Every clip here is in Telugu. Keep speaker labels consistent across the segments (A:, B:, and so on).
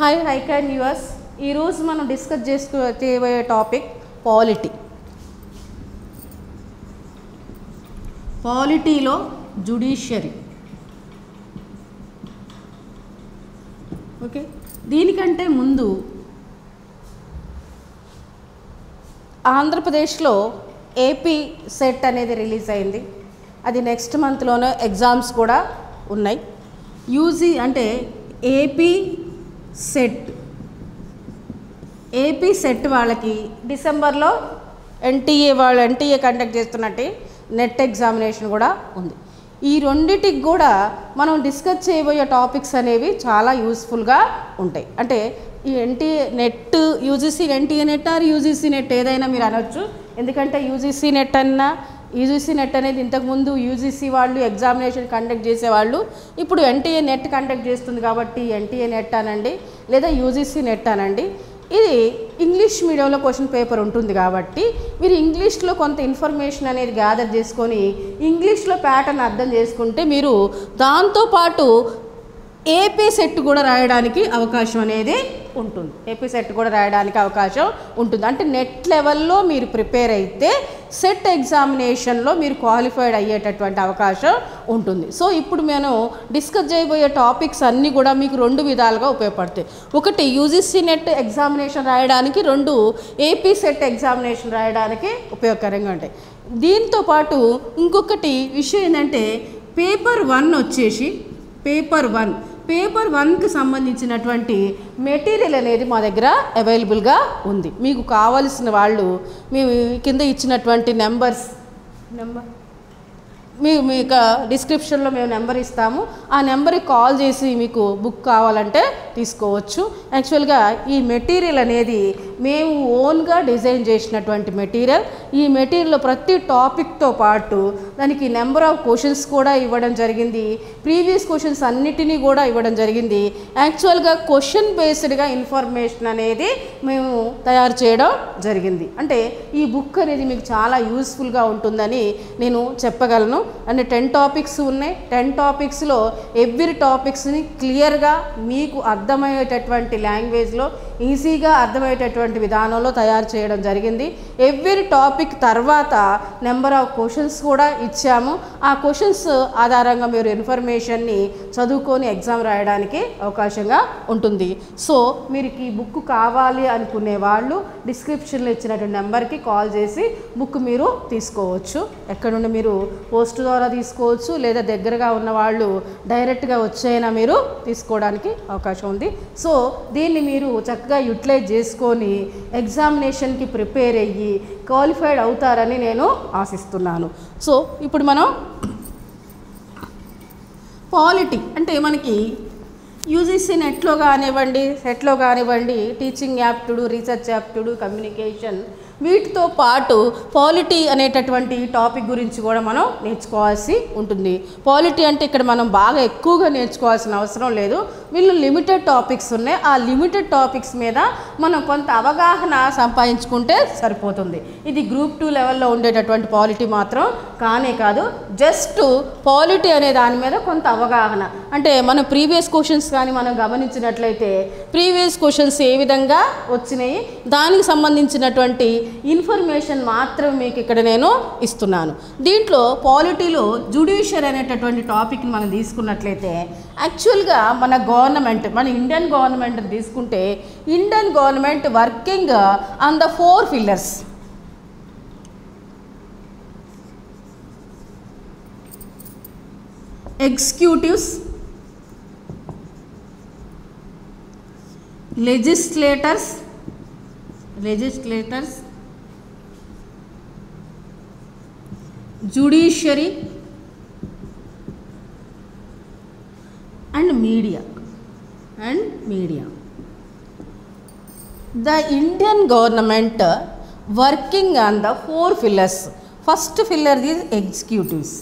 A: హాయ్ హై క్యాన్ యూఎస్ ఈరోజు మనం డిస్కస్ చేసుకో చేయబోయే టాపిక్ పాలిటీ పాలిటీలో జుడిషియరీ ఓకే దీనికంటే ముందు ఆంధ్రప్రదేశ్లో ఏపీ సెట్ అనేది రిలీజ్ అయింది అది నెక్స్ట్ మంత్లోనే ఎగ్జామ్స్ కూడా ఉన్నాయి యూజీ అంటే ఏపీ సెట్ ఏపీ సెట్ వాళ్ళకి డిసెంబర్లో ఎన్టీఏ వాళ్ళు ఎన్టీఏ కండక్ట్ చేస్తున్నట్టు నెట్ ఎగ్జామినేషన్ కూడా ఉంది ఈ రెండిటికి కూడా మనం డిస్కస్ చేయబోయే టాపిక్స్ అనేవి చాలా యూస్ఫుల్గా ఉంటాయి అంటే ఈ NTA NET UGC NTA NET or UGC NET ఏదైనా మీరు అనొచ్చు ఎందుకంటే యూజీసీ నెట్ అన్నా యూజీసీ నెట్ అనేది ఇంతకుముందు యూజీసీ వాళ్ళు ఎగ్జామినేషన్ కండక్ట్ చేసేవాళ్ళు ఇప్పుడు ఎన్టీఏ నెట్ కండక్ట్ చేస్తుంది కాబట్టి ఎన్టీఏ నెట్ అనండి లేదా యూజీసీ నెట్ అనండి ఇది ఇంగ్లీష్ మీడియంలో క్వశ్చన్ పేపర్ ఉంటుంది కాబట్టి మీరు ఇంగ్లీష్లో కొంత ఇన్ఫర్మేషన్ అనేది గ్యాదర్ చేసుకొని ఇంగ్లీష్లో ప్యాటర్న్ అర్థం చేసుకుంటే మీరు దాంతోపాటు ఏపీ సెట్ కూడా రాయడానికి అవకాశం అనేది ఉంటుంది ఏపీ సెట్ కూడా రాయడానికి అవకాశం ఉంటుంది అంటే నెట్ లెవెల్లో మీరు ప్రిపేర్ అయితే సెట్ ఎగ్జామినేషన్లో మీరు క్వాలిఫైడ్ అయ్యేటటువంటి అవకాశం ఉంటుంది సో ఇప్పుడు నేను డిస్కస్ చేయబోయే టాపిక్స్ అన్నీ కూడా మీకు రెండు విధాలుగా ఉపయోగపడతాయి ఒకటి యూజీసీ నెట్ ఎగ్జామినేషన్ రాయడానికి రెండు ఏపీ సెట్ ఎగ్జామినేషన్ రాయడానికి ఉపయోగకరంగా ఉంటాయి దీంతో పాటు ఇంకొకటి విషయం ఏంటంటే పేపర్ వన్ వచ్చేసి పేపర్ వన్ పేపర్ వన్కి సంబంధించినటువంటి మెటీరియల్ అనేది మా దగ్గర అవైలబుల్గా ఉంది మీకు కావలసిన వాళ్ళు మేము కింద ఇచ్చినటువంటి నెంబర్స్ నెంబర్ మీ మీకు డిస్క్రిప్షన్లో మేము నెంబర్ ఇస్తాము ఆ నెంబర్కి కాల్ చేసి మీకు బుక్ కావాలంటే తీసుకోవచ్చు యాక్చువల్గా ఈ మెటీరియల్ అనేది మేము ఓన్గా డిజైన్ చేసినటువంటి మెటీరియల్ ఈ మెటీరియల్లో ప్రతి టాపిక్తో పాటు దానికి నెంబర్ ఆఫ్ క్వశ్చన్స్ కూడా ఇవ్వడం జరిగింది ప్రీవియస్ క్వశ్చన్స్ అన్నిటినీ కూడా ఇవ్వడం జరిగింది యాక్చువల్గా క్వశ్చన్ బేస్డ్గా ఇన్ఫర్మేషన్ అనేది మేము తయారు చేయడం జరిగింది అంటే ఈ బుక్ అనేది మీకు చాలా యూస్ఫుల్గా ఉంటుందని నేను చెప్పగలను అండ్ టెన్ టాపిక్స్ ఉన్నాయి టెన్ టాపిక్స్లో ఎవ్రీ టాపిక్స్ని క్లియర్గా మీకు అర్థమయ్యేటటువంటి లాంగ్వేజ్లో ఈజీగా అర్థమయ్యేటటువంటి విధానంలో తయారు చేయడం జరిగింది ఎవ్రీ టాపిక్ తర్వాత నెంబర్ ఆఫ్ క్వశ్చన్స్ కూడా ఇచ్చాము ఆ క్వశ్చన్స్ ఆధారంగా మీరు ఇన్ఫర్మేషన్ని చదువుకొని ఎగ్జామ్ రాయడానికి అవకాశంగా ఉంటుంది సో మీరు ఈ బుక్ కావాలి అనుకునే వాళ్ళు డిస్క్రిప్షన్లో ఇచ్చినటువంటి నెంబర్కి కాల్ చేసి బుక్ మీరు తీసుకోవచ్చు ఎక్కడ నుండి మీరు పోస్ట్ పోస్ట్ ద్వారా తీసుకోవచ్చు లేదా దగ్గరగా ఉన్న వాళ్ళు డైరెక్ట్గా వచ్చైనా మీరు తీసుకోవడానికి అవకాశం ఉంది సో దీన్ని మీరు చక్కగా యూటిలైజ్ చేసుకొని ఎగ్జామినేషన్కి ప్రిపేర్ అయ్యి క్వాలిఫైడ్ అవుతారని నేను ఆశిస్తున్నాను సో ఇప్పుడు మనం పాలిటీ అంటే మనకి యూజీసీ నెట్లో కానివ్వండి సెట్లో కానివ్వండి teaching aptitude research aptitude communication వీటితో పాటు పాలిటీ అనేటటువంటి టాపిక్ గురించి కూడా మనం నేర్చుకోవాల్సి ఉంటుంది పాలిటీ అంటే ఇక్కడ మనం బాగా ఎక్కువగా నేర్చుకోవాల్సిన అవసరం లేదు వీళ్ళు లిమిటెడ్ టాపిక్స్ ఉన్నాయి ఆ లిమిటెడ్ టాపిక్స్ మీద మనం కొంత అవగాహన సంపాదించుకుంటే సరిపోతుంది ఇది గ్రూప్ టూ లెవెల్లో ఉండేటటువంటి పాలిటీ మాత్రం కానే కాదు జస్ట్ పాలిటీ అనే దాని మీద కొంత అవగాహన అంటే మనం ప్రీవియస్ క్వశ్చన్స్ కానీ మనం గమనించినట్లయితే ప్రీవియస్ క్వశ్చన్స్ ఏ విధంగా వచ్చినాయి దానికి సంబంధించినటువంటి ఇన్ఫర్మేషన్ మాత్రం మీకు ఇక్కడ నేను ఇస్తున్నాను దీంట్లో పాలిటీలో జుడిషియర్ అనేటటువంటి టాపిక్ని మనం తీసుకున్నట్లయితే యాక్చువల్గా మన గవర్నమెంట్ మన ఇండియన్ గవర్నమెంట్ తీసుకుంటే Indian government working on the four pillars executives legislators legislators judiciary and media and media the indian government working on the four pillars first pillar is executives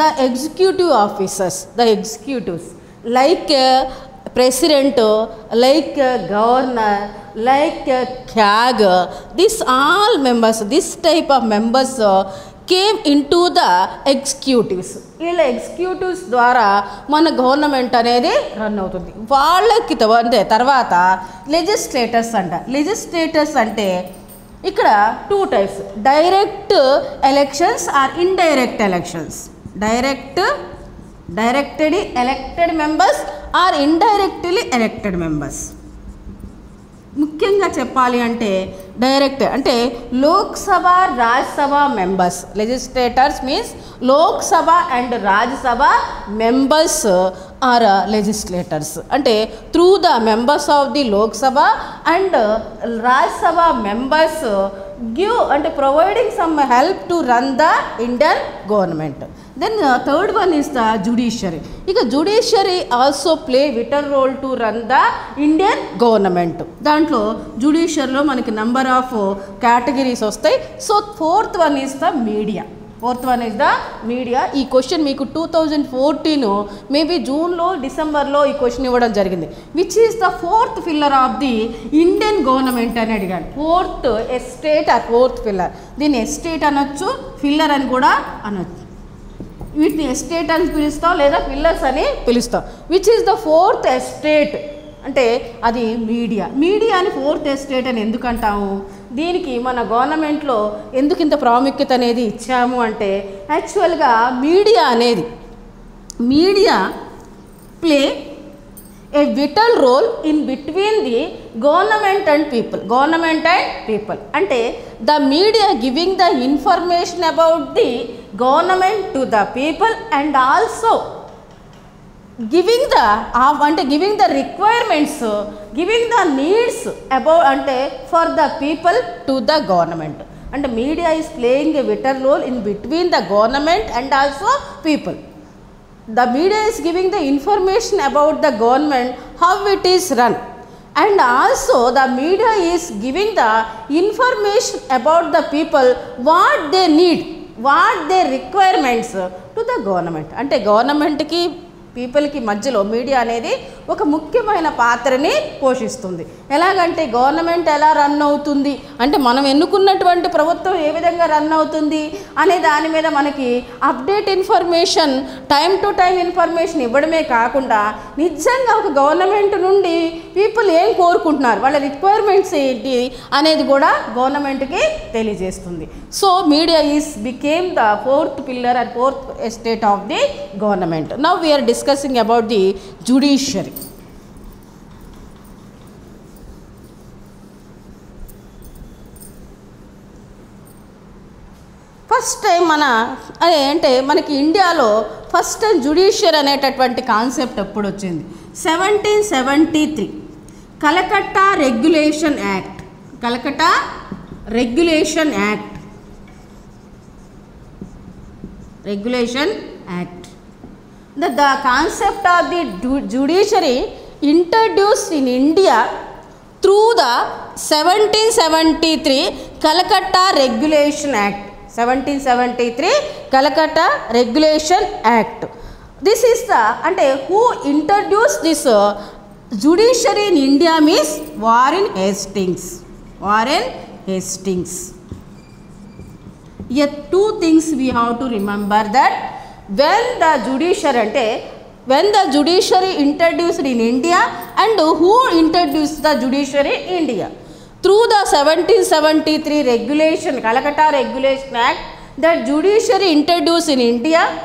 A: the executive officers the executives like uh, president like uh, governor like uh, CAG, This all members, this type of members came into the executives వీళ్ళ ఎగ్జిక్యూటివ్స్ ద్వారా మన గవర్నమెంట్ అనేది రన్ అవుతుంది వాళ్ళకి అంటే తర్వాత లెజిస్లేటర్స్ అంట లెజిస్లేటర్స్ అంటే ఇక్కడ two types direct elections or indirect elections direct directly elected members or indirectly elected members ముఖ్యంగా చెప్పాలి అంటే డైరెక్ట్ అంటే Lok Sabha Rajya Sabha members legislators means Lok Sabha and Rajya Sabha members or legislators అంటే through the members of the Lok Sabha and Rajya Sabha members give అంటే providing some help to run the Indian government then third one is the judiciary ఇక judiciary also play vital role to run the Indian government దాంట్లో జుడిషియర్లో మనకి నెంబర్ ఆఫ్ కేటగిరీస్ వస్తాయి so fourth one is the media fourth one is the media ఈ క్వశ్చన్ మీకు టూ థౌజండ్ ఫోర్టీన్ మేబీ జూన్లో డిసెంబర్లో ఈ క్వశ్చన్ ఇవ్వడం జరిగింది which is the fourth pillar of the Indian government అని అడిగాను fourth estate or fourth pillar దీన్ని ఎస్టేట్ అనొచ్చు ఫిల్లర్ అని కూడా అనొచ్చు వీటిని ఎస్టేట్ అని పిలుస్తాం లేదా పిల్లర్స్ అని పిలుస్తాం which is the fourth estate అంటే అది మీడియా మీడియాని ఫోర్త్ ఎస్టేట్ అని ఎందుకంటాము దీనికి మన గవర్నమెంట్లో ఎందుకు ఇంత ప్రాముఖ్యత అనేది ఇచ్చాము అంటే యాక్చువల్గా మీడియా అనేది media play a vital role in between the government and people government and people అంటే the media giving the information about the government to the people and also giving the అంటే giving the requirements giving the needs about అంటే for the people to the government అంటే media is playing a vital role in between the government and also people the media is giving the information about the government, how it is run. And also the media is giving the information about the people, what they need, what their requirements to the government. Ante government ki పీపుల్కి మధ్యలో మీడియా అనేది ఒక ముఖ్యమైన పాత్రని పోషిస్తుంది ఎలాగంటే గవర్నమెంట్ ఎలా రన్ అవుతుంది అంటే మనం ఎన్నుకున్నటువంటి ప్రభుత్వం ఏ విధంగా రన్ అవుతుంది అనే దాని మీద మనకి update information time to time information ఇవ్వడమే కాకుండా నిజంగా ఒక గవర్నమెంట్ నుండి పీపుల్ ఏం కోరుకుంటున్నారు వాళ్ళ రిక్వైర్మెంట్స్ ఏంటి అనేది కూడా గవర్నమెంట్కి తెలియజేస్తుంది so media is became the fourth pillar and fourth estate of the government now we are డిస్క discussing about the judiciary. First time మన అంటే మనకి ఇండియాలో ఫస్ట్ టైం జుడిషియర్ అనేటటువంటి కాన్సెప్ట్ ఎప్పుడు వచ్చింది seventeen seventy three Calcutta regulation act Calcutta regulation act regulation act that the concept of the judiciary introduced in India through the 1773 Calcutta Regulation Act. 1773 Calcutta Regulation Act. This is the, and who introduced this uh, judiciary in India means Warren Hastings. Warren Hastings. Yet two things we have to remember that when the judiciary introduced in India, and who introduced the judiciary in India? Through the 1773 regulation, Calcutta Regulation Act, the judiciary introduced in India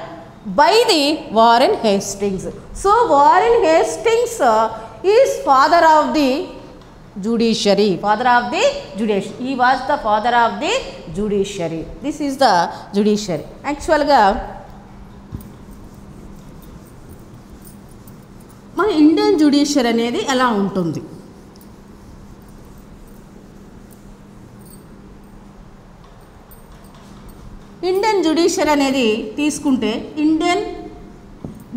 A: by the Warren Hastings. So, Warren Hastings uh, is father of the judiciary, he was the father of the judiciary. This is the judiciary. Actually, Indian judiciary అనేది ఎలా ఉంటుంది ఇండియన్ జ్యుడిషియర్ అనేది తీసుకుంటే Indian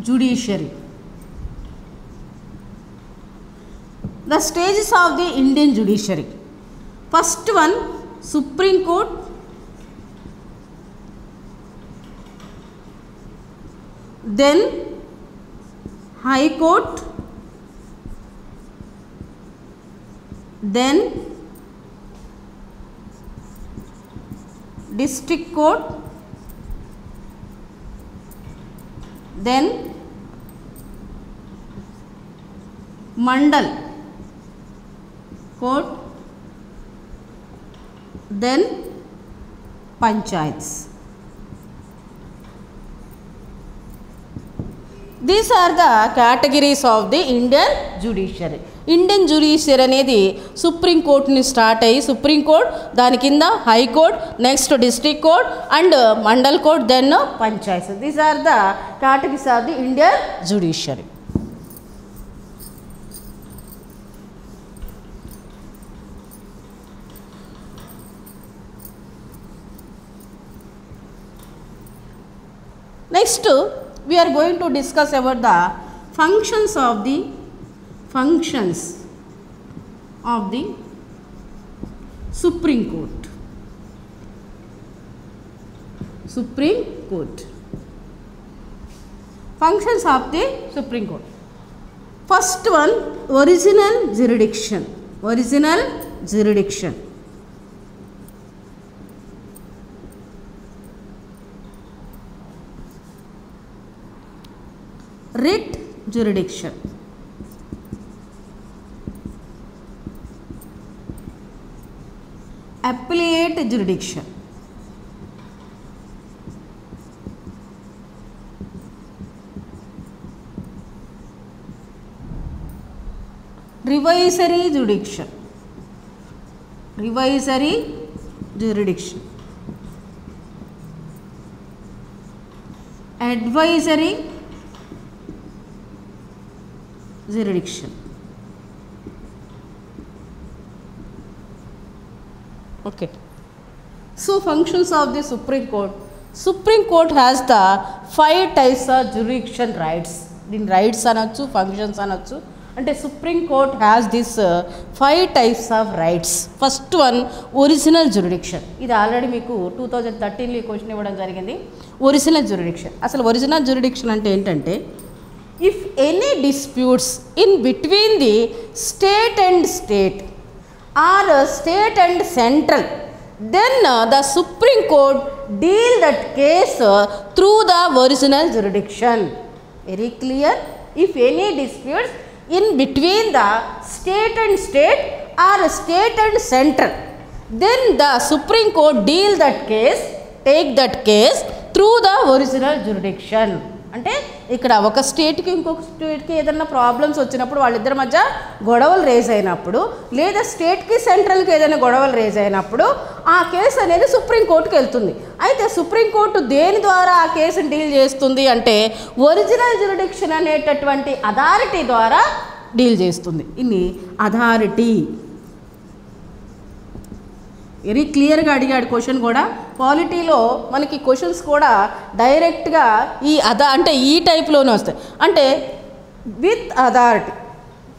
A: judiciary the stages of the Indian judiciary first one supreme court then high court then district code then mandal code then panchayats these are the categories of the Indian judiciary Indian judiciary అనేది సుప్రీంకోర్టుని స్టార్ట్ అయ్యి సుప్రీంకోర్టు దాని కింద high court next district court and mandal court then panchayat these are the categories of the Indian judiciary next we are going to discuss about the functions of the functions of the Supreme Court. Supreme Court. Functions of the Supreme Court. First one, original jurisdiction. Original jurisdiction. writ jurisdiction. Appellate jurisdiction. Revisory jurisdiction. Revisory jurisdiction. Advisory jurisdiction. Okay so functions of the supreme court supreme court has the five types of jurisdiction rights దీని రైట్స్ అనొచ్చు ఫంక్షన్స్ అనొచ్చు అంటే supreme court has this five types of rights first one original jurisdiction ఇది ఆల్రెడీ మీకు టూ థౌజండ్ థర్టీన్లో క్వశ్చన్ ఇవ్వడం జరిగింది ఒరిజినల్ జురిడిక్షన్ అసలు ఒరిజినల్ జురిడిక్షన్ అంటే ఏంటంటే if any disputes in between the state and state or state and central, then uh, the Supreme Court deal that case uh, through the original jurisdiction. Very clear? If any disputes in between the state and state or state and central, then the Supreme Court deal that case, take that case through the original jurisdiction. అంటే ఇక్కడ ఒక స్టేట్కి ఇంకొక స్టేట్కి ఏదైనా ప్రాబ్లమ్స్ వచ్చినప్పుడు వాళ్ళిద్దరి మధ్య గొడవలు రేజ్ అయినప్పుడు లేదా స్టేట్కి సెంట్రల్కి ఏదైనా గొడవలు రేజ్ అయినప్పుడు ఆ కేసు అనేది సుప్రీంకోర్టుకి వెళ్తుంది అయితే సుప్రీంకోర్టు దేని ద్వారా ఆ కేసును డీల్ చేస్తుంది అంటే ఒరిజినల్ జ్యురిడిక్షన్ అనేటటువంటి అథారిటీ ద్వారా డీల్ చేస్తుంది ఇన్ని అథారిటీ వెరీ క్లియర్గా అడిగాడు క్వశ్చన్ కూడా పాలిటీలో మనకి క్వశ్చన్స్ కూడా డైరెక్ట్గా ఈ అదా అంటే ఈ టైప్లోనే వస్తాయి అంటే with authority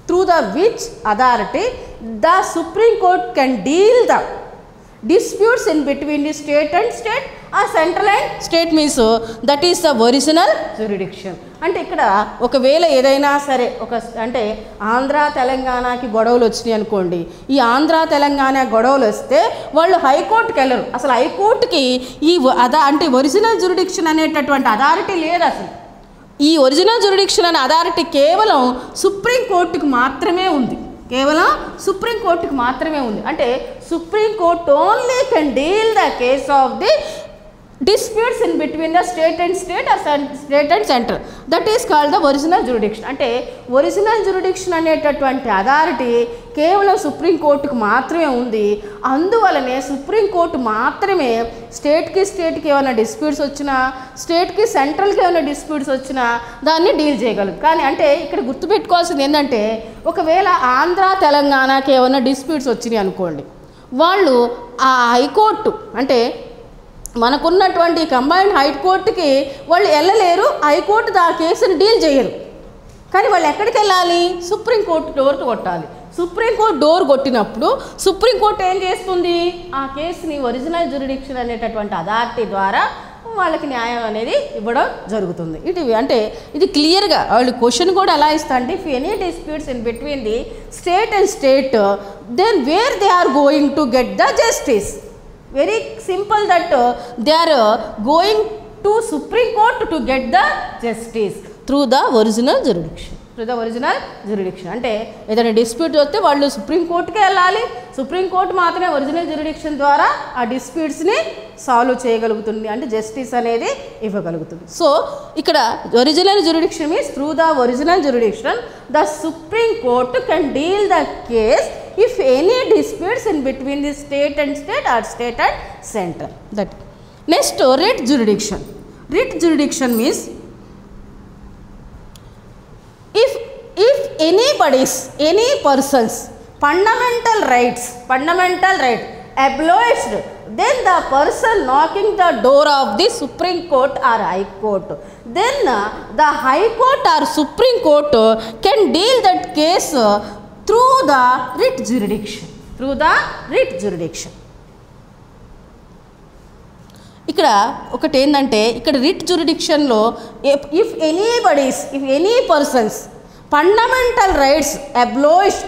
A: through the which authority the supreme court can deal the disputes in between the state and state ఆ central and state means that is the original jurisdiction అంటే ఇక్కడ ఒకవేళ ఏదైనా సరే ఒక అంటే ఆంధ్ర తెలంగాణకి గొడవలు వచ్చినాయి అనుకోండి ఈ ఆంధ్ర తెలంగాణ గొడవలు వస్తే వాళ్ళు హైకోర్టుకి వెళ్ళరు అసలు హైకోర్టుకి ఈ అదా అంటే ఒరిజినల్ జ్యూరిడిక్షన్ అనేటటువంటి అథారిటీ లేదు అసలు ఈ ఒరిజినల్ జ్యూరిడిక్షన్ అనే అథారిటీ కేవలం సుప్రీంకోర్టుకు మాత్రమే ఉంది కేవలం సుప్రీంకోర్టుకు మాత్రమే ఉంది అంటే supreme court only can deal the case of the disputes in between the state and state or state and centre that is called the original jurisdiction అంటే ఒరిజినల్ జురిడిక్షన్ అనేటటువంటి అథారిటీ కేవలం సుప్రీంకోర్టుకు మాత్రమే ఉంది అందువలనే సుప్రీంకోర్టు మాత్రమే స్టేట్కి స్టేట్కి ఏమైనా డిస్ప్యూట్స్ వచ్చినా స్టేట్కి సెంట్రల్కి ఏమైనా డిస్ప్యూట్స్ వచ్చినా దాన్ని డీల్ చేయగలరు కానీ అంటే ఇక్కడ గుర్తుపెట్టుకోవాల్సింది ఏంటంటే ఒకవేళ ఆంధ్ర తెలంగాణకి ఏమైనా డిస్ప్యూట్స్ వచ్చినాయి అనుకోండి వాళ్ళు ఆ హైకోర్టు అంటే మనకున్నటువంటి కంబైన్డ్ హైకోర్టుకి వాళ్ళు వెళ్ళలేరు హైకోర్టు ఆ కేసును డీల్ చేయరు కానీ వాళ్ళు ఎక్కడికి వెళ్ళాలి సుప్రీంకోర్టు డోర్ కొట్టాలి సుప్రీంకోర్టు డోర్ కొట్టినప్పుడు సుప్రీంకోర్టు ఏం చేస్తుంది ఆ కేసుని ఒరిజినల్ జురిడిక్షన్ అనేటటువంటి అథారిటీ ద్వారా వాళ్ళకి న్యాయం అనేది ఇవ్వడం జరుగుతుంది ఇటు అంటే ఇది క్లియర్గా వాళ్ళు క్వశ్చన్ కూడా ఎలా ఇస్తా అంటే if any disputes in between the state and state then where they are going to get the justice very simple that they are going to Supreme Court to get the justice through the original jurisdiction to the original jurisdiction అంటే ఏదైనా డిస్ప్యూట్ వస్తే వాళ్ళు సుప్రీంకోర్టుకే వెళ్ళాలి సుప్రీంకోర్టు మాత్రమే ఒరిజినల్ జ్యూరిడిక్షన్ ద్వారా ఆ డిస్ప్యూట్స్ని సాల్వ్ చేయగలుగుతుంది అంటే జస్టిస్ అనేది ఇవ్వగలుగుతుంది సో ఇక్కడ original jurisdiction means through the original jurisdiction the Supreme Court can deal the case if any disputes in between the state and state or state and centre that next writ jurisdiction writ jurisdiction means if anybody's any person's fundamental rights fundamental right abolished then the person knocking the door of the supreme court or high court then the high court or supreme court can deal that case through the writ jurisdiction through the writ jurisdiction ఇక్కడ ఒకటి ఏంటంటే ఇక్కడ writ జ్యురిడిక్షన్లో if anybody's if any persons fundamental rights abolished,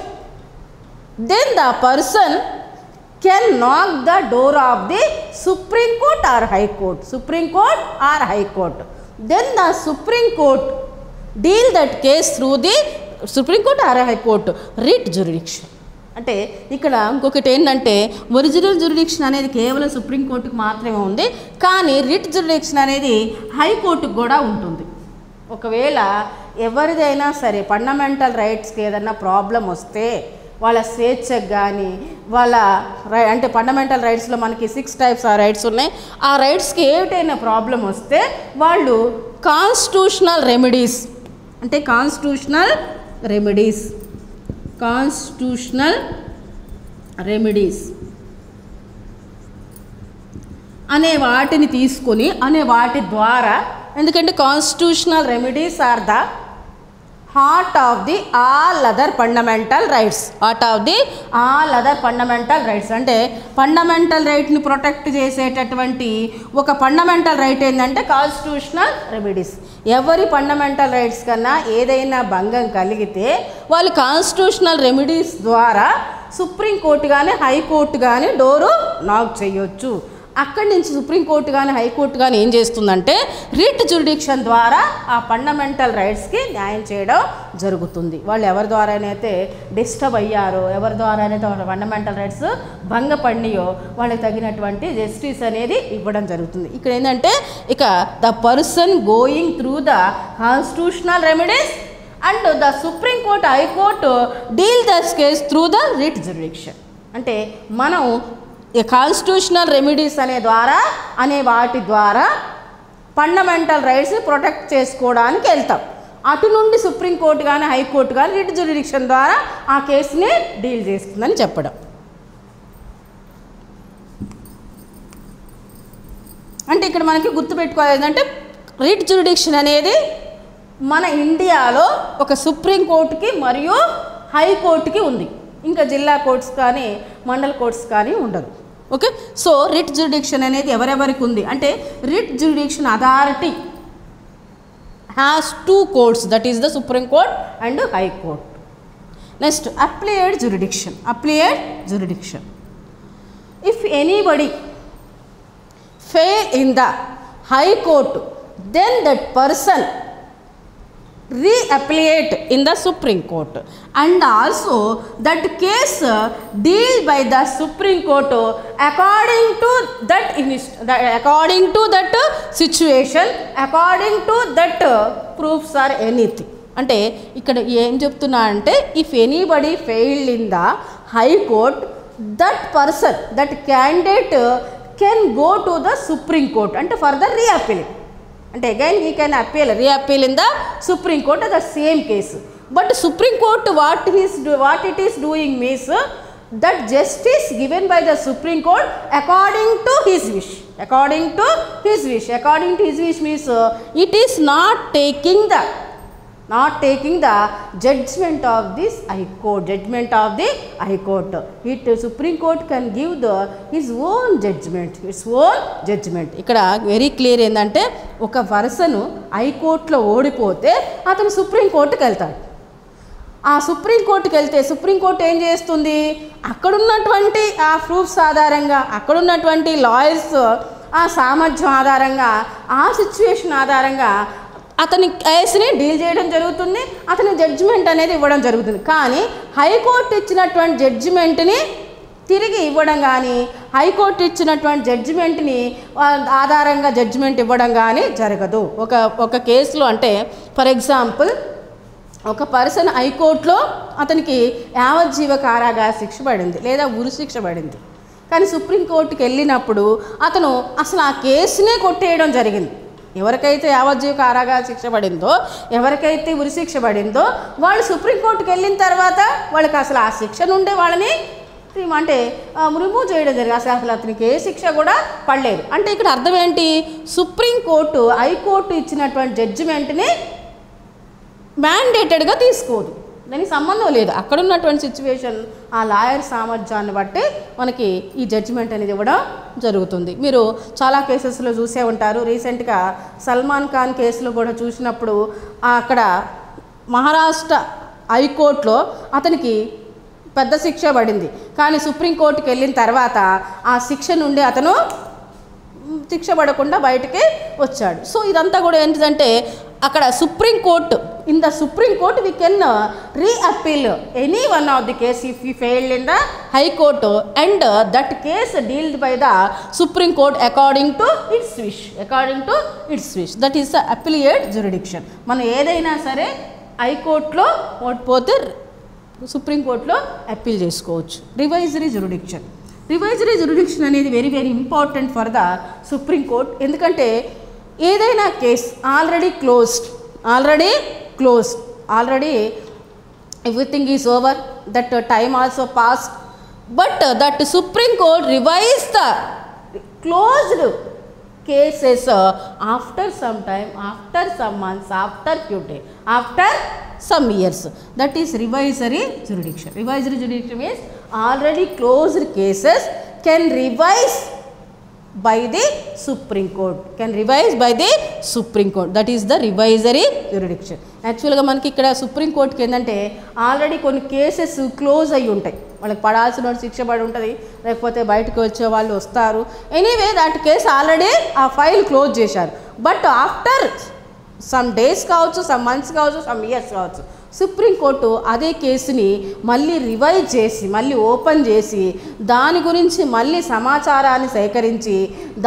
A: then the person can knock the door of the Supreme Court or High Court. Supreme Court or High Court. Then the Supreme Court deal that case through the Supreme Court or High Court writ jurisdiction. అంటే ఇక్కడ ఇంకొకటి ఏంటంటే ఒరిజినల్ జురిడిక్షన్ అనేది కేవలం సుప్రీంకోర్టుకు మాత్రమే ఉంది కానీ రిట్ జురిడిక్షన్ అనేది హైకోర్టుకు కూడా ఉంటుంది ఒకవేళ ఎవరిదైనా సరే ఫండమెంటల్ రైట్స్కి ఏదైనా ప్రాబ్లం వస్తే వాళ్ళ స్వేచ్ఛకు కానీ వాళ్ళ రై అంటే ఫండమెంటల్ రైట్స్లో మనకి సిక్స్ టైప్స్ ఆ రైట్స్ ఉన్నాయి ఆ రైట్స్కి ఏమిటైనా ప్రాబ్లం వస్తే వాళ్ళు కాన్స్టిట్యూషనల్ రెమెడీస్ అంటే కాన్స్టిట్యూషనల్ రెమెడీస్ కాన్స్టిట్యూషనల్ రెమెడీస్ అనే వాటిని తీసుకొని అనే వాటి ద్వారా ఎందుకంటే constitutional remedies are the heart of the all other fundamental rights heart of the all other fundamental rights అంటే ఫండమెంటల్ రైట్ని ప్రొటెక్ట్ చేసేటటువంటి ఒక ఫండమెంటల్ రైట్ ఏంటంటే కాన్స్టిట్యూషనల్ రెమెడీస్ ఎవరి ఫండమెంటల్ రైట్స్ కన్నా ఏదైనా భంగం కలిగితే వాళ్ళు కాన్స్టిట్యూషనల్ రెమెడీస్ ద్వారా సుప్రీంకోర్టు కానీ హైకోర్టు కానీ డోరు నాక్ చేయొచ్చు అక్కడి నుంచి సుప్రీంకోర్టు కానీ హైకోర్టు కానీ ఏం చేస్తుందంటే రిట్ జ్యుడిక్షన్ ద్వారా ఆ ఫండమెంటల్ రైట్స్కి న్యాయం చేయడం జరుగుతుంది వాళ్ళు ఎవరి ద్వారానైతే డిస్టర్బ్ అయ్యారో ఎవరి ద్వారానైతే వాళ్ళ ఫండమెంటల్ రైట్స్ భంగపడియో వాళ్ళకి తగినటువంటి జస్టిస్ అనేది ఇవ్వడం జరుగుతుంది ఇక్కడ ఏంటంటే ఇక the person going through the constitutional remedies and the Supreme Court High Court deal this case through the writ jurisdiction అంటే మనం కాన్స్టిట్యూషనల్ రెమెడీస్ అనే ద్వారా అనే వాటి ద్వారా ఫండమెంటల్ రైట్స్ ప్రొటెక్ట్ చేసుకోవడానికి వెళ్తాం అటు నుండి సుప్రీంకోర్టు కానీ హైకోర్టు కానీ రిట్ జ్యుడిక్షన్ ద్వారా ఆ కేసుని డీల్ చేస్తుందని చెప్పడం అంటే ఇక్కడ మనకి గుర్తుపెట్టుకోవాలి ఏంటంటే రిట్ జ్యుడిక్షన్ అనేది మన ఇండియాలో ఒక సుప్రీంకోర్టుకి మరియు హైకోర్టుకి ఉంది ఇంకా జిల్లా కోర్ట్స్ కానీ మండల కోర్ట్స్ కానీ ఉండదు ఓకే సో రిట్ జ్యుడిక్షన్ అనేది ఎవరెవరికి ఉంది అంటే writ jurisdiction authority has two courts that is the Supreme Court and High Court next appellate jurisdiction appellate jurisdiction if anybody fail in the High Court then that person reappellate in the Supreme Court and also that case deal by the Supreme Court according to that according to that situation according to that proofs or anything అంటే ఇక్కడ ఏం చెప్తున్నా అంటే if anybody failed in the High Court that person that candidate can go to the Supreme Court అంటే further reappealing And again he can appeal, reappeal in the Supreme Court of the same case. But Supreme Court what, is, what it is doing means that justice given by the Supreme Court according to his wish, according to his wish, according to his wish means it is not taking the not taking the judgement of this High Court judgement of the High Court. It Supreme Court can give the his own judgement its own ఇక్కడ వెరీ క్లియర్ ఏంటంటే ఒక వరుసను హైకోర్టులో ఓడిపోతే అతను సుప్రీం కోర్టుకి వెళ్తాడు ఆ సుప్రీంకోర్టుకి వెళ్తే సుప్రీంకోర్టు ఏం చేస్తుంది అక్కడున్నటువంటి ఆ ప్రూఫ్స్ ఆధారంగా అక్కడున్నటువంటి లాయర్స్ ఆ సామర్థ్యం ఆధారంగా ఆ సిచ్యువేషన్ ఆధారంగా అతని కేసుని డీల్ చేయడం జరుగుతుంది అతని జడ్జిమెంట్ అనేది ఇవ్వడం జరుగుతుంది కానీ హైకోర్టు ఇచ్చినటువంటి జడ్జిమెంట్ని తిరిగి ఇవ్వడం కానీ హైకోర్టు ఇచ్చినటువంటి జడ్జిమెంట్ని ఆధారంగా జడ్జిమెంట్ ఇవ్వడం కానీ జరగదు ఒక ఒక కేసులో అంటే ఫర్ ఎగ్జాంపుల్ ఒక పర్సన్ హైకోర్టులో అతనికి యావజ్జీవ కారాగా శిక్ష పడింది లేదా ఉరి శిక్ష పడింది కానీ సుప్రీంకోర్టుకి వెళ్ళినప్పుడు అతను అసలు ఆ కేసునే కొట్టేయడం జరిగింది ఎవరికైతే యావజ్జీవ కారాగా శిక్ష పడిందో ఎవరికైతే ఉరిశిక్ష పడిందో వాళ్ళు సుప్రీంకోర్టుకి వెళ్ళిన తర్వాత వాళ్ళకి అసలు ఆ శిక్ష నుండే వాళ్ళని అంటే రిమూవ్ చేయడం జరిగింది అసలు అసలు అతనికి ఏ శిక్ష కూడా పడలేదు అంటే ఇక్కడ అర్థం ఏంటి సుప్రీంకోర్టు హైకోర్టు ఇచ్చినటువంటి జడ్జిమెంట్ని మ్యాండేటెడ్గా తీసుకోదు దానికి సంబంధం లేదు అక్కడ ఉన్నటువంటి సిచ్యువేషన్ ఆ లాయర్ సామర్థ్యాన్ని బట్టి మనకి ఈ జడ్జిమెంట్ అనేది ఇవ్వడం జరుగుతుంది మీరు చాలా కేసెస్లో చూసే ఉంటారు రీసెంట్గా సల్మాన్ ఖాన్ కేసులో కూడా చూసినప్పుడు అక్కడ మహారాష్ట్ర హైకోర్టులో అతనికి పెద్ద శిక్ష పడింది కానీ సుప్రీంకోర్టుకి వెళ్ళిన తర్వాత ఆ శిక్ష నుండి అతను శిక్ష పడకుండా బయటకి వచ్చాడు సో ఇదంతా కూడా ఏంటిదంటే అక్కడ Supreme Court in the Supreme Court we can uh, re-appeal any one of the case if we failed in the High Court and uh, that case dealt by the Supreme Court according to its wish, according to its wish. That is the appellate jurisdiction. మనం ఏదైనా సరే హైకోర్టులో పోతే సుప్రీంకోర్టులో అప్పీల్ చేసుకోవచ్చు రివైజరీ జురిడిక్షన్ రివైజరీ జురిడిక్షన్ అనేది very very important for the Supreme Court ఎందుకంటే ఏదైనా case already closed already closed. Already everything is over, that uh, time also passed. But uh, that Supreme Court revised the closed cases uh, after some time, after some months, after few days, after some years. That is revisory jurisdiction. Revisory jurisdiction means already closed cases can revise by the Supreme Court, can revise by the Supreme Court, that is the revisory jurisdiction. యాక్చువల్గా మనకి ఇక్కడ సుప్రీం కోర్టుకి ఏంటంటే ఆల్రెడీ కొన్ని కేసెస్ క్లోజ్ అయ్యి ఉంటాయి వాళ్ళకి పడాల్సిన శిక్ష పడి ఉంటుంది లేకపోతే బయటకు వచ్చే వాళ్ళు వస్తారు ఎనీవే దాట్ కేసు ఆల్రెడీ ఆ ఫైల్ క్లోజ్ చేశారు బట్ ఆఫ్టర్ సమ్ డేస్ కావచ్చు సమ్ మంత్స్ కావచ్చు సమ్ ఇయర్స్ కావచ్చు సుప్రీంకోర్టు అదే కేసుని మళ్ళీ రివైజ్ చేసి మళ్ళీ ఓపెన్ చేసి దాని గురించి మళ్ళీ సమాచారాన్ని సేకరించి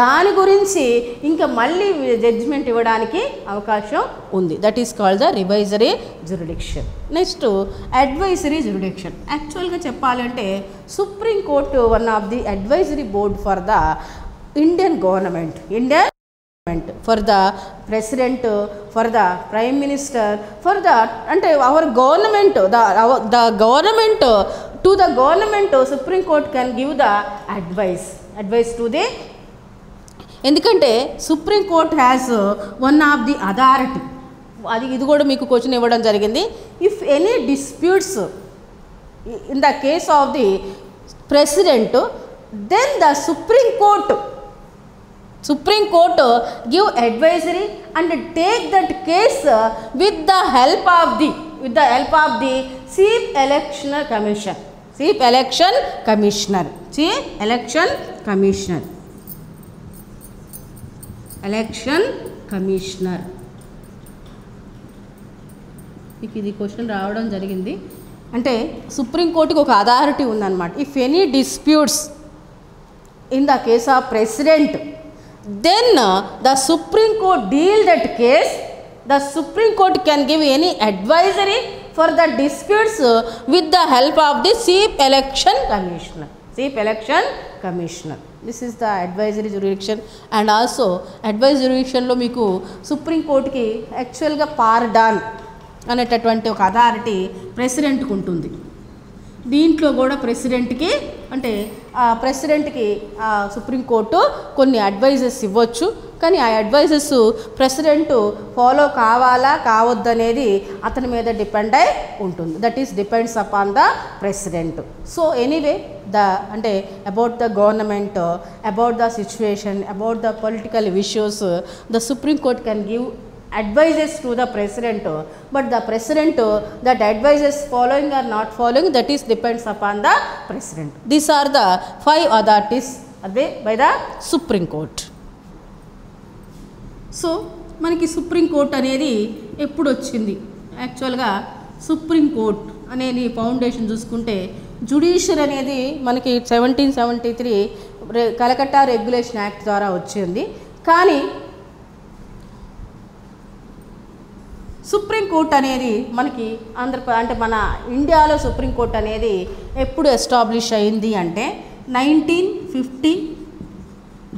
A: దాని గురించి ఇంకా మళ్ళీ జడ్జిమెంట్ ఇవ్వడానికి అవకాశం ఉంది that is called the revisory jurisdiction next advisory jurisdiction యాక్చువల్గా చెప్పాలంటే Supreme Court one of the advisory board for the Indian government Indian for the president for the prime minister for the అంటే our government the the government to the government Supreme Court can give the advice advice to the ఎందుకంటే Supreme Court has one of the authority అది ఇది కూడా మీకు క్వశ్చన్ ఇవ్వడం జరిగింది if any disputes in the case of the president then the Supreme Court Supreme Court give advisory and take that case with the help of the with the help of the chief election commission chief election commissioner chief election commissioner election commissioner మీకు ఇది క్వశ్చన్ రావడం జరిగింది అంటే సుప్రీంకోర్టుకి ఒక అథారిటీ ఉందన్నమాట if any disputes in the case of president then the Supreme Court deal that case, the Supreme Court can give any advisory for the disputes with the help of the Chief Election Commissioner. Chief Election Commissioner. This is the advisory jurisdiction and also advise జ్యూరిడిక్షన్లో మీకు సుప్రీంకోర్టుకి యాక్చువల్గా పార్డాన్ అనేటటువంటి ఒక అథారిటీ ప్రెసిడెంట్కి ఉంటుంది దీంట్లో కూడా ప్రెసిడెంట్కి అంటే ఆ ప్రెసిడెంట్కి సుప్రీంకోర్టు కొన్ని అడ్వైజెస్ ఇవ్వచ్చు కానీ ఆ అడ్వైజెస్ ప్రెసిడెంట్ ఫాలో కావాలా కావద్దనేది అతని మీద డిపెండ్ అయి ఉంటుంది that is depends upon the president so anyway the అంటే about the government about the situation about the political issues the Supreme Court can give advises to the president, but the president that advises following or not following that is depends upon the president. These are the five authorities by the Supreme Court. So మనకి సుప్రీంకోర్టు అనేది ఎప్పుడు వచ్చింది యాక్చువల్గా సుప్రీంకోర్టు అనేది ఫౌండేషన్ చూసుకుంటే జుడిషియర్ అనేది మనకి seventeen seventy three Calcutta regulation act ద్వారా వచ్చింది కానీ సుప్రీంకోర్టు అనేది మనకి ఆంధ్రప్రదేశ్ అంటే మన ఇండియాలో సుప్రీంకోర్టు అనేది ఎప్పుడు ఎస్టాబ్లిష్ అయింది అంటే nineteen fifty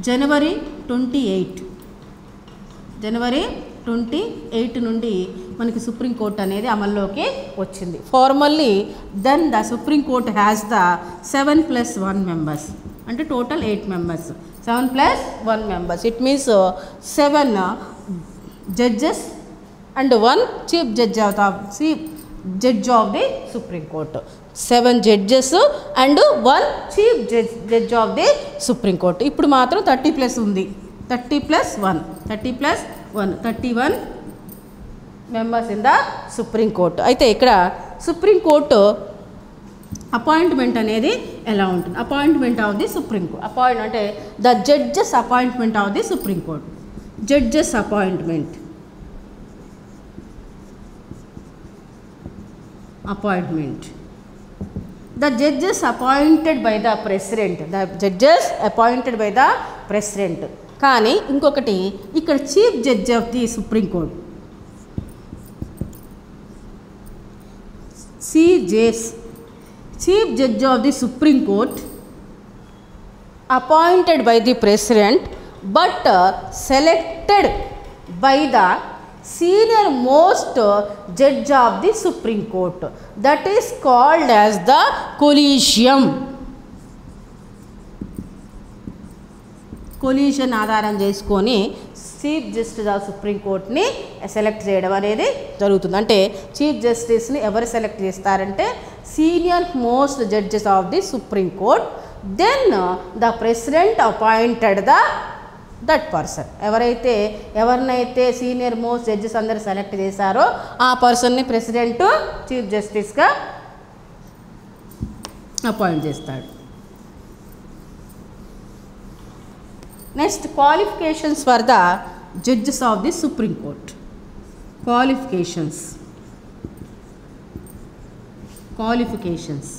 A: January twenty eight January twenty eight నుండి మనకి సుప్రీంకోర్టు అనేది అమల్లోకి వచ్చింది formally then the Supreme Court has the seven plus one members అంటే total eight members seven plus one members it means seven judges and one chief judge of the judge of the Supreme Court seven judges and one chief judge judge of the Supreme ఇప్పుడు మాత్రం థర్టీ ప్లస్ ఉంది thirty plus one thirty plus one thirty one members in the Supreme అయితే ఇక్కడ సుప్రీం కోర్టు అపాయింట్మెంట్ అనేది ఎలా ఉంటుంది appointment of the Supreme Court appoint అంటే the judges appointment of the Supreme Court judges appointment appointment. The judges appointed by the president. The judges appointed by the president. కానీ ఇంకొకటి ఇక్కడ chief judge of the supreme court CJs chief judge of the supreme court appointed by the president but uh, selected by the senior most judge of the supreme court that is called as the collegium coalition ఆధారం చేసుకొని చీఫ్ జస్టిస్ ఆఫ్ సుప్రీంకోర్టుని సెలెక్ట్ చేయడం అనేది జరుగుతుంది అంటే చీఫ్ జస్టిస్ని ఎవరు సెలెక్ట్ చేస్తారంటే senior most judges of the court then the president appointed the that person ఎవరైతే ఎవరినైతే సీనియర్ మోస్ట్ జడ్జెస్ అందరు సెలెక్ట్ చేశారో ఆ పర్సన్ని ప్రెసిడెంట్ చీఫ్ జస్టిస్గా అపాయింట్ చేస్తాడు next qualifications for the judges of the supreme court qualifications qualifications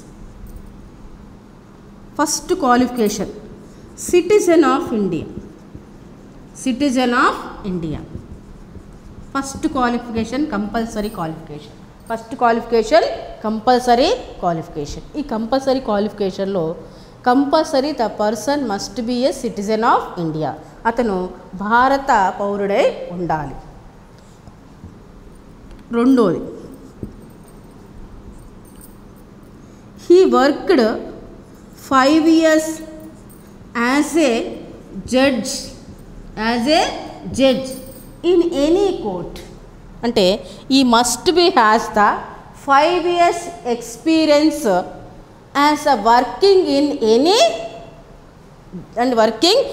A: first qualification citizen of India citizen of India first qualification compulsory qualification first qualification compulsory qualification ఈ compulsory క్వాలిఫికేషన్లో compulsory the person must be a citizen of India అతను భారత పౌరుడై ఉండాలి రెండోది he worked five years as a judge as a judge in any court అంటే he must be has the five years experience as a working in any and working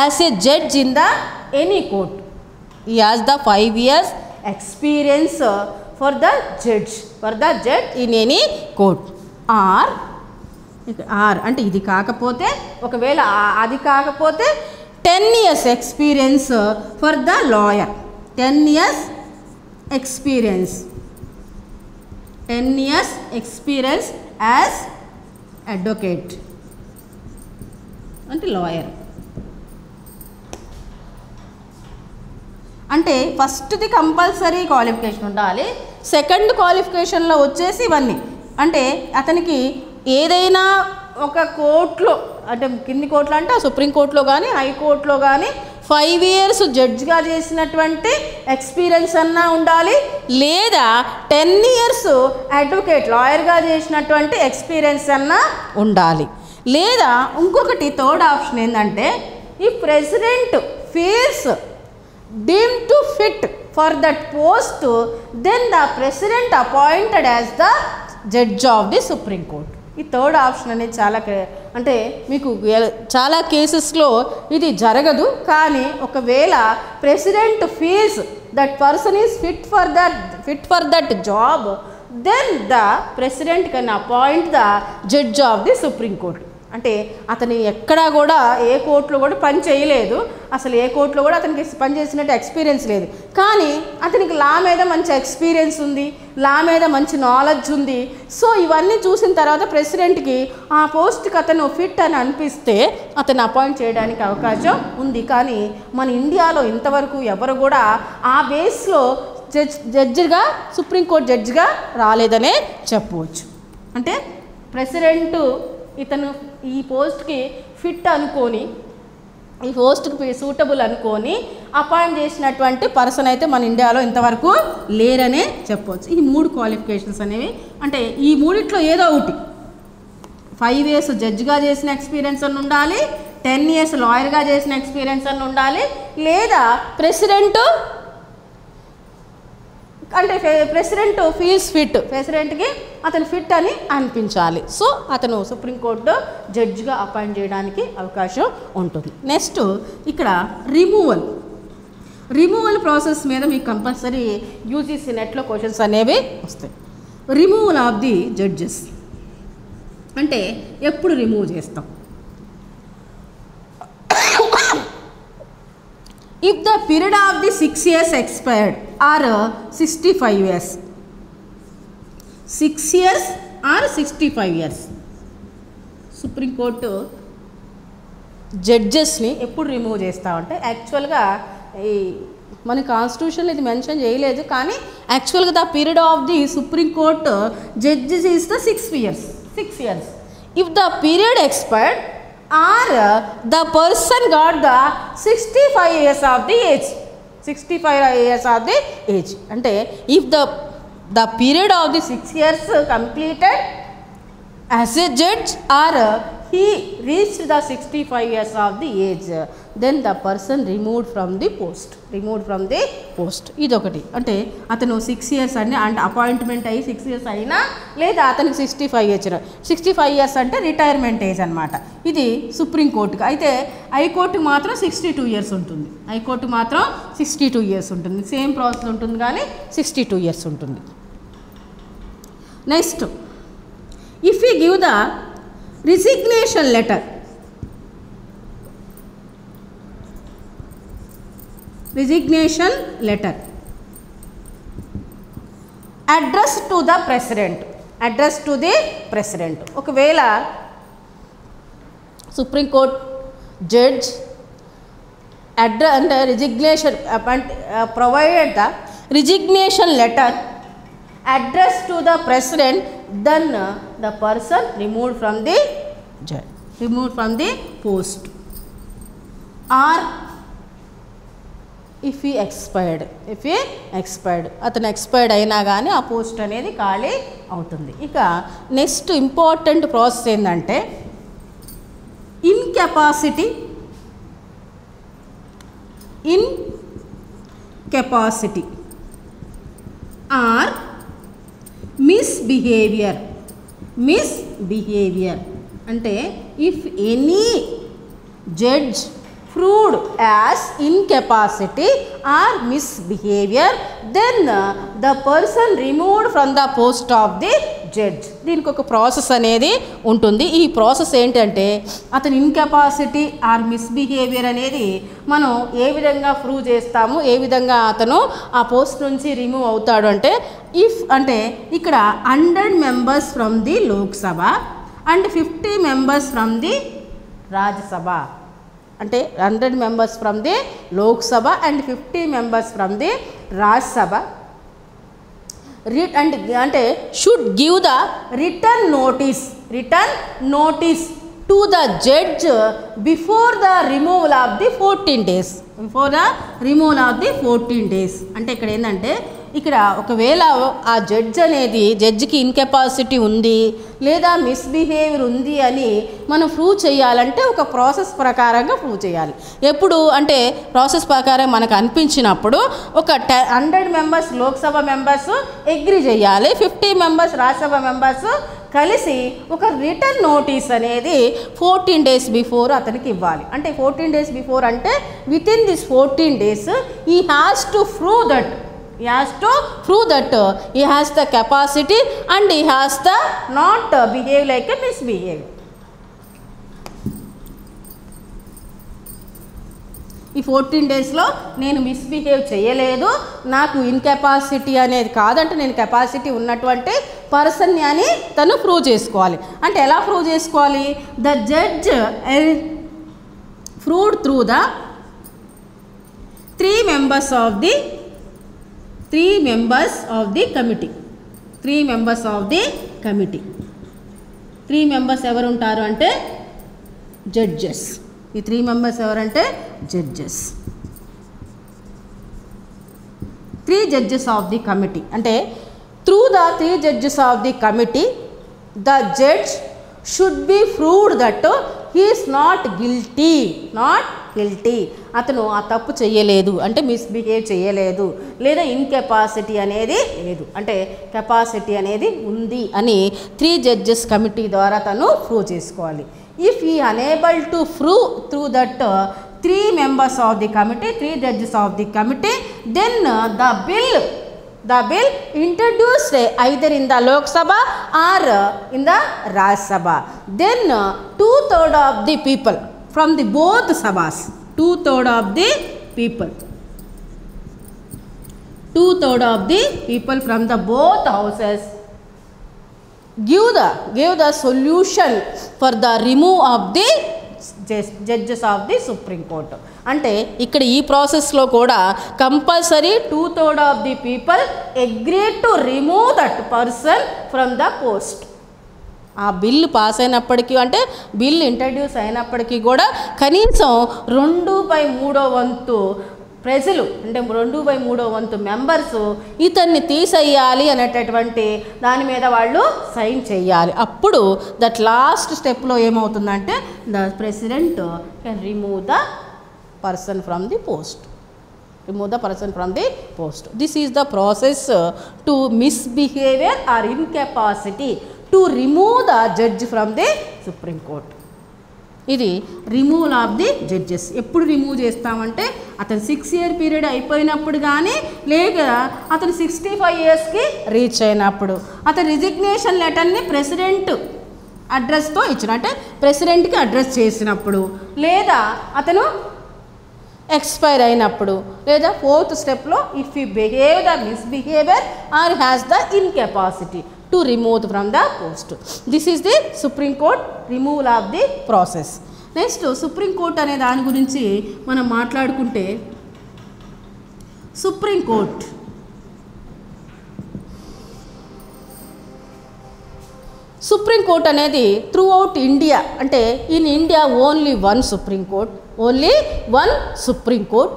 A: as a judge in the any court he has the five years experience for the judge for the judge in any court or or అంటే ఇది కాకపోతే ఒకవేళ అది కాకపోతే ten years experience for the lawyer ten years experience ten years experience as advocate అంటే లాయర్ అంటే ఫస్ట్ది కంపల్సరీ క్వాలిఫికేషన్ ఉండాలి సెకండ్ క్వాలిఫికేషన్లో వచ్చేసి ఇవన్నీ అంటే అతనికి ఏదైనా ఒక కోర్టులో అంటే కింది కోర్టులు అంటే సుప్రీంకోర్టులో కానీ హైకోర్టులో కానీ ఫైవ్ ఇయర్స్ జడ్జ్గా చేసినటువంటి ఎక్స్పీరియన్స్ అన్నా ఉండాలి లేదా టెన్ ఇయర్స్ అడ్వకేట్ లాయర్గా చేసినటువంటి ఎక్స్పీరియన్స్ అన్నా ఉండాలి లేదా ఇంకొకటి థర్డ్ ఆప్షన్ ఏంటంటే ఈ president feels deem to fit for that post then the president appointed as the judge of the supreme court ఈ థర్డ్ ఆప్షన్ అనేది చాలా అంటే మీకు చాలా కేసెస్లో ఇది జరగదు కానీ ఒకవేళ president feels that person is fit for that fit for that job then the president can appoint the judge of the Supreme Court అంటే అతని ఎక్కడా కూడా ఏ కోర్టులో కూడా పని చేయలేదు అసలు ఏ కోర్టులో కూడా అతనికి పని చేసినట్టు ఎక్స్పీరియన్స్ లేదు కానీ అతనికి లా మీద మంచి ఎక్స్పీరియన్స్ ఉంది లా మీద మంచి నాలెడ్జ్ ఉంది సో ఇవన్నీ చూసిన తర్వాత ప్రెసిడెంట్కి ఆ పోస్ట్కి అతను ఫిట్ అని అనిపిస్తే అతను అపాయింట్ చేయడానికి అవకాశం ఉంది కానీ మన ఇండియాలో ఇంతవరకు ఎవరు కూడా ఆ బేస్లో జడ్జ్ జడ్జిగా సుప్రీంకోర్టు జడ్జిగా రాలేదనే చెప్పవచ్చు అంటే ప్రెసిడెంటు ఇతను ఈ పోస్ట్కి ఫిట్ అనుకొని ఈ పోస్ట్కి సూటబుల్ అనుకొని అపాయింట్ చేసినటువంటి పర్సన్ అయితే మన ఇండియాలో ఇంతవరకు లేరనే చెప్పవచ్చు ఈ మూడు క్వాలిఫికేషన్స్ అనేవి అంటే ఈ మూడిట్లో ఏదో ఒకటి ఫైవ్ ఇయర్స్ జడ్జిగా చేసిన ఎక్స్పీరియన్స్ అని ఉండాలి టెన్ ఇయర్స్ లాయర్గా చేసిన ఎక్స్పీరియన్స్ అని ఉండాలి లేదా ప్రెసిడెంట్ అంటే ప్రెసిడెంట్ ఫీల్స్ ఫిట్ ప్రెసిడెంట్కి అతను ఫిట్ అని అనిపించాలి సో అతను సుప్రీంకోర్టు జడ్జిగా అపాయింట్ చేయడానికి అవకాశం ఉంటుంది నెక్స్ట్ ఇక్కడ రిమూవల్ రిమూవల్ ప్రాసెస్ మీద మీకు కంపల్సరీ యూజీసీ నెట్లో క్వశ్చన్స్ అనేవి వస్తాయి రిమూవల్ ఆఫ్ ది జడ్జెస్ అంటే ఎప్పుడు రిమూవ్ చేస్తాం if the period of the 6 years expired or 65 years 6 years or 65 years Supreme Court జడ్జెస్ని ఎప్పుడు రిమూవ్ చేస్తూ ఉంటే యాక్చువల్గా ఈ మన కాన్స్టిట్యూషన్ ఇది మెన్షన్ చేయలేదు కానీ యాక్చువల్గా the period of the supreme court judges is the six years six years if the period expired Are the person got the 65 years of the age 65 years of the age And if the the period of the 6 years completed a judge or he reach the sixty five years of the age then the person removed from the post removed from the post ఇది ఒకటి అంటే అతను సిక్స్ ఇయర్స్ అని అండ్ అపాయింట్మెంట్ అయ్యి సిక్స్ ఇయర్స్ అయినా లేదా అతనికి sixty five years sixty five years అంటే రిటైర్మెంట్ ఏజ్ అనమాట ఇది సుప్రీంకోర్టుకి అయితే హైకోర్టుకు మాత్రం సిక్స్టీ టూ ఇయర్స్ ఉంటుంది హైకోర్టు మాత్రం సిక్స్టీ టూ ఇయర్స్ ఉంటుంది సేమ్ ప్రాసెస్ ఉంటుంది కానీ సిక్స్టీ టూ ఇయర్స్ ఉంటుంది next if we give the resignation letter resignation letter addressed to the president addressed to the president ఒకవేళ సుప్రీంకోర్ట్ జడ్జ్ అడ్ర అంటే resignation provided the resignation letter addressed to the president then the person remove from the job, from the post or if he expired if he expired అతను ఎక్స్పైర్డ్ అయినా కానీ ఆ పోస్ట్ అనేది ఖాళీ అవుతుంది ఇక నెక్స్ట్ ఇంపార్టెంట్ ప్రాసెస్ ఏంటంటే incapacity in capacity or misbehaviour behaviour అంటే if any judge proved as incapacity or misbehaviour then the person removed from the post of the judge దీనికి ఒక ప్రాసెస్ అనేది ఉంటుంది ఈ ప్రాసెస్ ఏంటంటే అతని ఇన్కెపాసిటీ ఆర్ మిస్బిహేవియర్ అనేది మనం ఏ విధంగా ప్రూవ్ చేస్తాము ఏ విధంగా అతను ఆ పోస్ట్ నుంచి రిమూవ్ అవుతాడు అంటే ఇఫ్ అంటే ఇక్కడ hundred members from the Lok Sabha and fifty members from the Rajya Sabha అంటే hundred members from the Lok Sabha and fifty members from the Rajya Sabha writ అంటే అంటే should give the return notice return notice to the judge before the removal of the fourteen days before the removal of the fourteen days అంటే ఇక్కడ ఏంటంటే ఇక్కడ ఒకవేళ ఆ జడ్జ్ అనేది జడ్జికి ఇన్కెపాసిటీ ఉంది లేదా మిస్బిహేవియర్ ఉంది అని మనం ప్రూవ్ చేయాలంటే ఒక ప్రాసెస్ ప్రకారంగా ప్రూవ్ చేయాలి ఎప్పుడు అంటే ప్రాసెస్ ప్రకారం మనకు అనిపించినప్పుడు ఒక టె hundred members Lok Sabha members agree చేయాలి ఫిఫ్టీ మెంబర్స్ రాజ్యసభ మెంబర్స్ కలిసి ఒక రిటర్న్ నోటీస్ అనేది ఫోర్టీన్ డేస్ బిఫోర్ అతనికి ఇవ్వాలి అంటే ఫోర్టీన్ డేస్ బిఫోర్ అంటే within this fourteen days he has to prove that He has to prove that uh, he has the capacity and he has the not uh, behave like a misbehave. ఈ ఫోర్టీన్ డేస్లో నేను మిస్బిహేవ్ చేయలేదు నాకు ఇన్కెపాసిటీ అనేది కాదంటే నేను కెపాసిటీ ఉన్నటువంటి పర్సన్ని అని తను ప్రూవ్ చేసుకోవాలి అంటే ఎలా ప్రూవ్ చేసుకోవాలి the judge proved through the three members of the three members of the committee three members of the committee three members ఎవరు ఉంటారు అంటే జడ్జెస్ ఈ త్రీ మెంబర్స్ ఎవరంటే judges three judges of the committee అంటే through the three judges of the committee the judge should be proved that he is not guilty not guilty అతను ఆ తప్పు చేయలేదు అంటే మిస్బిహేవ్ చేయలేదు లేదా ఇన్కెపాసిటీ అనేది లేదు అంటే కెపాసిటీ అనేది ఉంది అని త్రీ జడ్జెస్ కమిటీ ద్వారా తను ప్రూవ్ చేసుకోవాలి if he unable to prove through that three members of the committee three judges of the committee then the bill the bill introduced either in the Lok Sabha or in the Raj Sabha. Then two third of the people from the both Sabhas, two third of the people. Two third of the people from the both houses give the, give the solution for the remove of the judges of the supreme court అంటే ఇక్కడ ఈ ప్రాసెస్లో కూడా compulsory two third of the people agree to remove that person from the post ఆ బిల్లు పాస్ అయినప్పటికీ అంటే బిల్లు ఇంట్రడ్యూస్ అయినప్పటికీ కూడా కనీసం రెండు బై మూడో వంతు ప్రజలు అంటే రెండు బై మూడో వంతు మెంబర్స్ ఇతన్ని తీసేయాలి అనేటటువంటి దాని మీద వాళ్ళు సైన్ చేయాలి అప్పుడు దట్ లాస్ట్ స్టెప్లో ఏమవుతుందంటే the president can remove the person from the post remove the person from the post this is the process to misbehaviour or incapacity to remove the judge from the Supreme Court ఇది రిమూవల్ ఆఫ్ ది జడ్జెస్ ఎప్పుడు రిమూవ్ చేస్తామంటే అతను సిక్స్ ఇయర్ పీరియడ్ అయిపోయినప్పుడు కానీ లేదా అతను సిక్స్టీ ఫైవ్ ఇయర్స్కి రీచ్ అయినప్పుడు అతను రిజిగ్నేషన్ లెటర్ని ప్రెసిడెంట్ అడ్రస్తో ఇచ్చిన అంటే ప్రెసిడెంట్కి అడ్రస్ చేసినప్పుడు లేదా అతను ఎక్స్పైర్ అయినప్పుడు లేదా ఫోర్త్ స్టెప్లో if you behave the misbehaviour or has the incapacity to remove from the post This is the Supreme Court removal of the process. Next Supreme Court అనే దాని గురించి మనం మాట్లాడుకుంటే సుప్రీంకోర్టు సుప్రీంకోర్టు అనేది త్రూ అవుట్ ఇండియా అంటే in India only one Supreme Court only one Supreme Court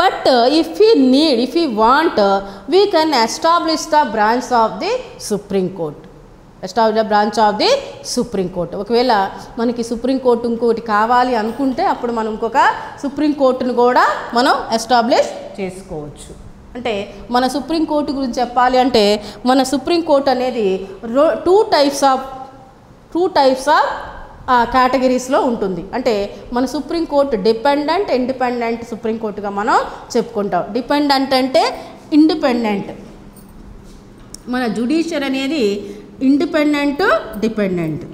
A: but if you need if you want we can establish the branch of the Supreme Court establish the branch of the Supreme ఒకవేళ మనకి సుప్రీం కోర్టు ఇంకోటి కావాలి అనుకుంటే అప్పుడు మనం ఇంకొక సుప్రీం కోర్టును కూడా మనం ఎస్టాబ్లిష్ చేసుకోవచ్చు అంటే మన సుప్రీం కోర్టు గురించి చెప్పాలి అంటే మన సుప్రీం కోర్టు అనేది two types of two types of కేటగిరీస్లో ఉంటుంది అంటే మన సుప్రీంకోర్టు డిపెండెంట్ ఇండిపెండెంట్ సుప్రీంకోర్టుగా మనం చెప్పుకుంటాం డిపెండెంట్ అంటే ఇండిపెండెంట్ మన జుడిషియర్ అనేది ఇండిపెండెంట్ డిపెండెంట్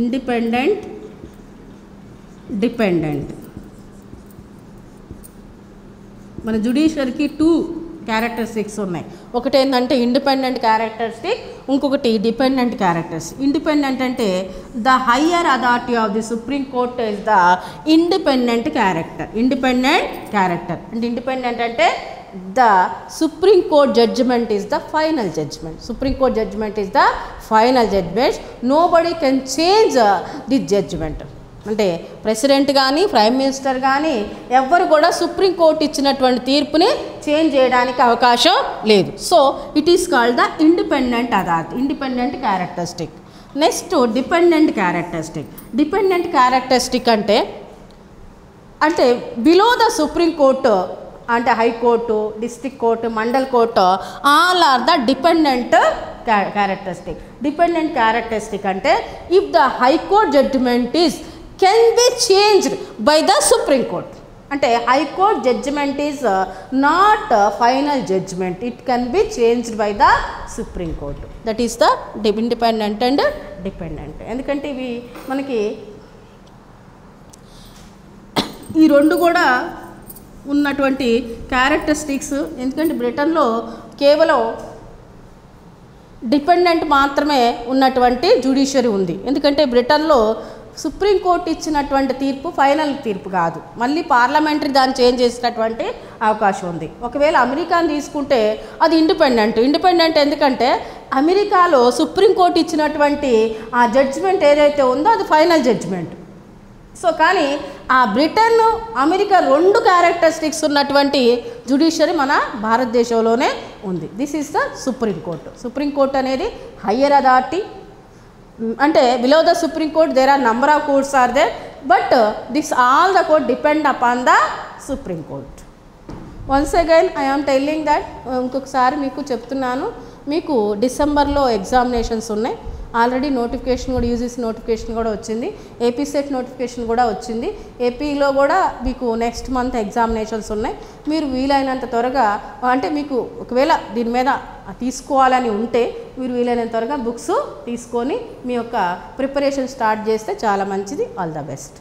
A: ఇండిపెండెంట్ డిపెండెంట్ మన జుడిషియర్కి టూ క్యారెక్టరిస్టిక్స్ ఉన్నాయి ఒకటి ఏంటంటే ఇండిపెండెంట్ క్యారెక్టరిస్టిక్ ఇంకొకటి డిపెండెంట్ క్యారెక్టర్స్ ఇండిపెండెంట్ అంటే the higher authority of the Supreme Court is the independent character independent character అంటే ఇండిపెండెంట్ అంటే the Supreme Court judgement is the final judgement Supreme Court judgement is the final judgement nobody can change the judgement అంటే ప్రెసిడెంట్ కానీ ప్రైమ్ మినిస్టర్ కానీ ఎవ్వరు కూడా సుప్రీంకోర్టు ఇచ్చినటువంటి తీర్పుని చేంజ్ చేయడానికి అవకాశం లేదు so it is called the independent authority independent characteristic next dependent characteristic dependent characteristic అంటే అంటే బిలో ద సుప్రీంకోర్టు అంటే High Court district court mandal court all are the dependent characteristic dependent characteristic అంటే if the High Court judgement is can be changed by the Supreme Court అంటే High Court judgement is not final judgement it can be changed by the Supreme Court that is the independent and dependent ఎందుకంటే ఇవి మనకి ఈ రెండు కూడా ఉన్నటువంటి క్యారెక్టరిస్టిక్స్ ఎందుకంటే బ్రిటన్లో కేవలం డిపెండెంట్ మాత్రమే ఉన్నటువంటి జ్యుడిషియరీ ఉంది ఎందుకంటే బ్రిటన్లో సుప్రీంకోర్టు ఇచ్చినటువంటి తీర్పు ఫైనల్ తీర్పు కాదు మళ్ళీ పార్లమెంటరీ దాన్ని చేంజ్ చేసినటువంటి అవకాశం ఉంది ఒకవేళ అమెరికాను తీసుకుంటే అది ఇండిపెండెంట్ ఇండిపెండెంట్ ఎందుకంటే అమెరికాలో సుప్రీంకోర్టు ఇచ్చినటువంటి ఆ జడ్జిమెంట్ ఏదైతే ఉందో అది ఫైనల్ జడ్జిమెంట్ సో కానీ ఆ బ్రిటన్ అమెరికా రెండు క్యారెక్టరిస్టిక్స్ ఉన్నటువంటి జుడిషియరీ మన భారతదేశంలోనే ఉంది this is the Supreme Court Supreme Court అనేది హయ్యర్ అథారిటీ అంటే below the Supreme Court there are number of courts are there but this all the court depend upon the Supreme Court once again I am telling that ఇంకొకసారి మీకు చెప్తున్నాను మీకు డిసెంబర్లో ఎగ్జామినేషన్స్ ఉన్నాయి ఆల్రెడీ నోటిఫికేషన్ కూడా యూజీసీ నోటిఫికేషన్ కూడా వచ్చింది ఏపీ సెట్ నోటిఫికేషన్ కూడా వచ్చింది ఏపీలో కూడా మీకు నెక్స్ట్ మంత్ ఎగ్జామినేషన్స్ ఉన్నాయి మీరు వీలైనంత త్వరగా అంటే మీకు ఒకవేళ దీని మీద తీసుకోవాలని ఉంటే మీరు వీలైనంత త్వరగా బుక్స్ తీసుకొని మీ యొక్క ప్రిపరేషన్ స్టార్ట్ చేస్తే చాలా మంచిది ఆల్ ద బెస్ట్